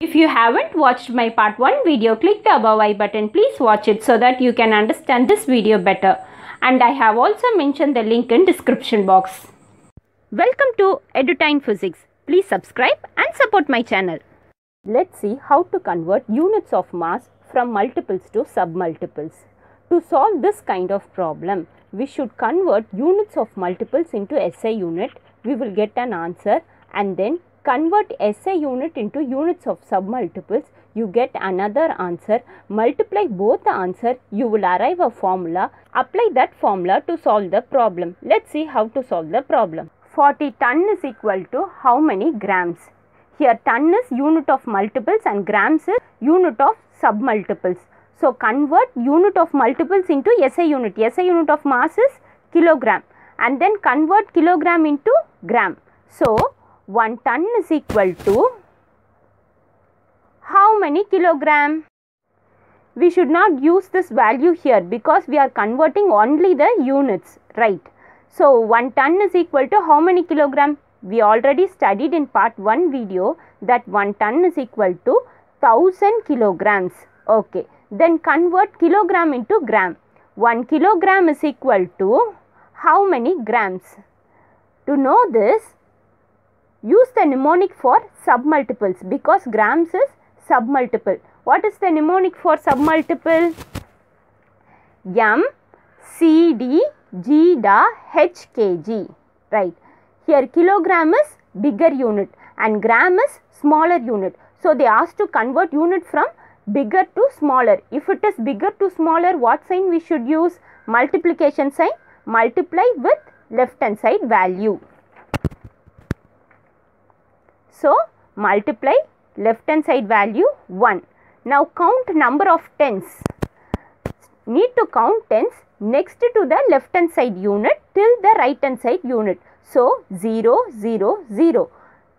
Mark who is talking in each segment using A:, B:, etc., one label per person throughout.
A: If you haven't watched my part 1 video, click the above I button. Please watch it so that you can understand this video better. And I have also mentioned the link in description box. Welcome to Edutain Physics. Please subscribe and support my channel. Let's see how to convert units of mass from multiples to submultiples. To solve this kind of problem, we should convert units of multiples into SI unit. We will get an answer and then convert SI unit into units of submultiples. You get another answer. Multiply both the answer. You will arrive a formula. Apply that formula to solve the problem. Let's see how to solve the problem. 40 ton is equal to how many grams? Here ton is unit of multiples and grams is unit of submultiples. So convert unit of multiples into SI unit. SI unit of mass is kilogram and then convert kilogram into gram. So 1 ton is equal to how many kilogram? We should not use this value here because we are converting only the units, right? So 1 ton is equal to how many kilogram? We already studied in part 1 video that 1 ton is equal to 1000 kilograms. Okay. Then convert kilogram into gram. 1 kilogram is equal to how many grams? To know this, use the mnemonic for submultiples because grams is submultiple. What is the mnemonic for submultiple? M, C, D, G, da, H K G. Right. Here kilogram is bigger unit and gram is smaller unit. So, they asked to convert unit from bigger to smaller. If it is bigger to smaller, what sign we should use? Multiplication sign. Multiply with left hand side value. So, multiply left hand side value 1. Now, count number of tens. Need to count tens next to the left hand side unit till the right hand side unit. So, 0, 0, 0.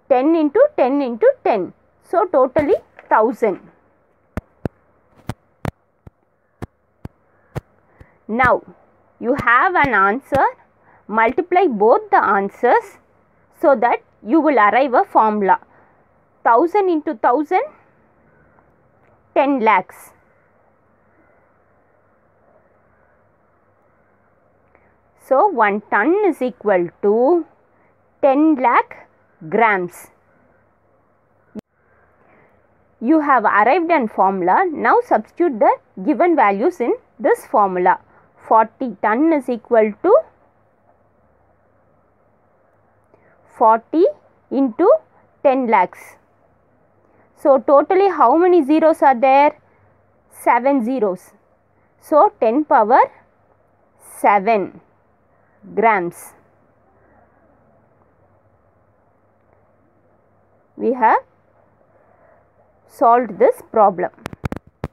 A: 10 into 10 into 10. So, totally 1000. Now, you have an answer. Multiply both the answers so that you will arrive a formula. 1000 into 1000, 10 lakhs. So, 1 ton is equal to 10 lakh grams. You have arrived at formula. Now, substitute the given values in this formula. 40 ton is equal to 40 into 10 lakhs. So, totally how many zeros are there? 7 zeros. So, 10 power 7 grams. We have solved this problem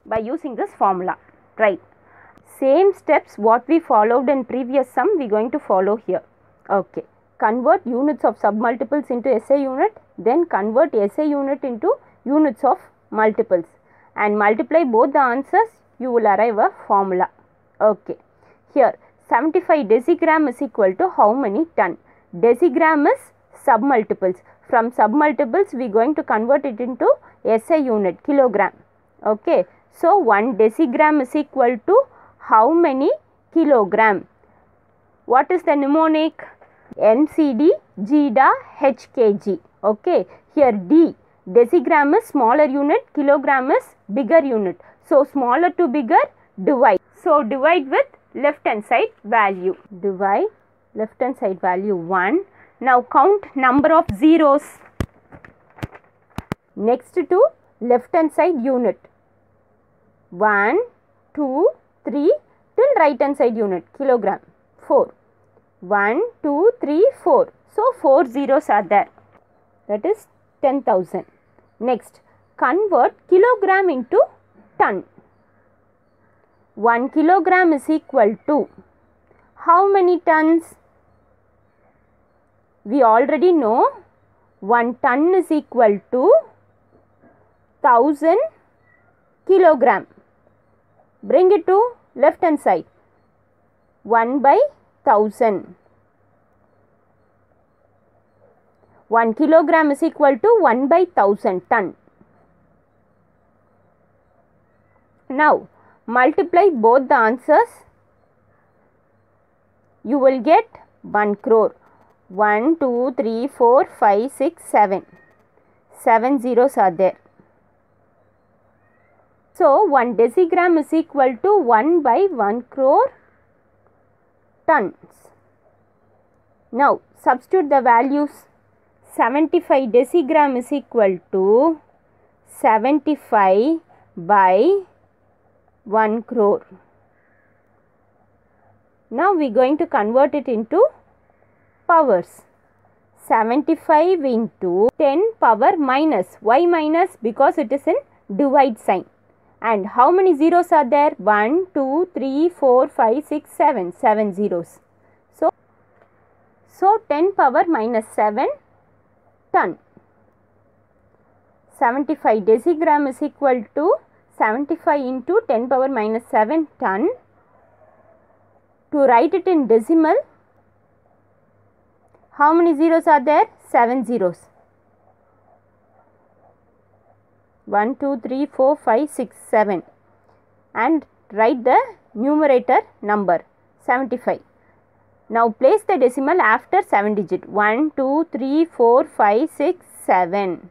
A: by using this formula, right? Same steps what we followed in previous sum we are going to follow here. Okay. Convert units of submultiples into SI unit, then convert SI unit into units of multiples and multiply both the answers you will arrive a formula. Okay. Here 75 decigram is equal to how many ton? Decigram is submultiples. From submultiples we are going to convert it into SI unit kilogram. Okay. So 1 decigram is equal to how many kilogram? What is the mnemonic? NCD GDA HKG. Okay. Here D decigram is smaller unit, kilogram is bigger unit. So smaller to bigger divide. So divide with left hand side value. Divide left hand side value 1. Now count number of zeros next to left hand side unit. 1, 2, 3 till right hand side unit kilogram 4. 1, 2, 3, 4. So 4 zeros are there that is 10,000. Next convert kilogram into ton. 1 kilogram is equal to how many tons? We already know 1 ton is equal to 1000 kilogram. Bring it to left hand side. 1 by 1000. 1 kilogram is equal to 1 by 1000 ton. Now multiply both the answers. You will get 1 crore. 1, 2, 3, 4, 5, 6, 7. 7 zeros are there. So 1 decigram is equal to 1 by 1 crore tons. Now substitute the values 75 decigram is equal to 75 by 1 crore. Now we are going to convert it into powers. 75 into 10 power minus. Why minus? Because it is in divide sign. And how many zeros are there? 1, 2, 3, 4, 5, 6, 7. 7 zeros. So, so 10 power minus 7 ton. 75 decigram is equal to 75 into 10 power minus 7 ton. To write it in decimal, how many zeros are there? 7 zeros. 1, 2, 3, 4, 5, 6, 7 and write the numerator number 75. Now place the decimal after 7 digit 1, 2, 3, 4, 5, 6, 7.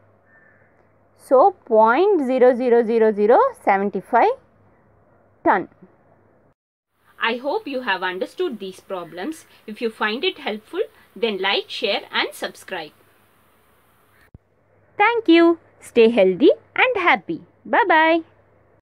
A: So 0.00075 ton. I hope you have understood these problems. If you find it helpful, then like, share and subscribe. Thank you. Stay healthy and happy. Bye-bye.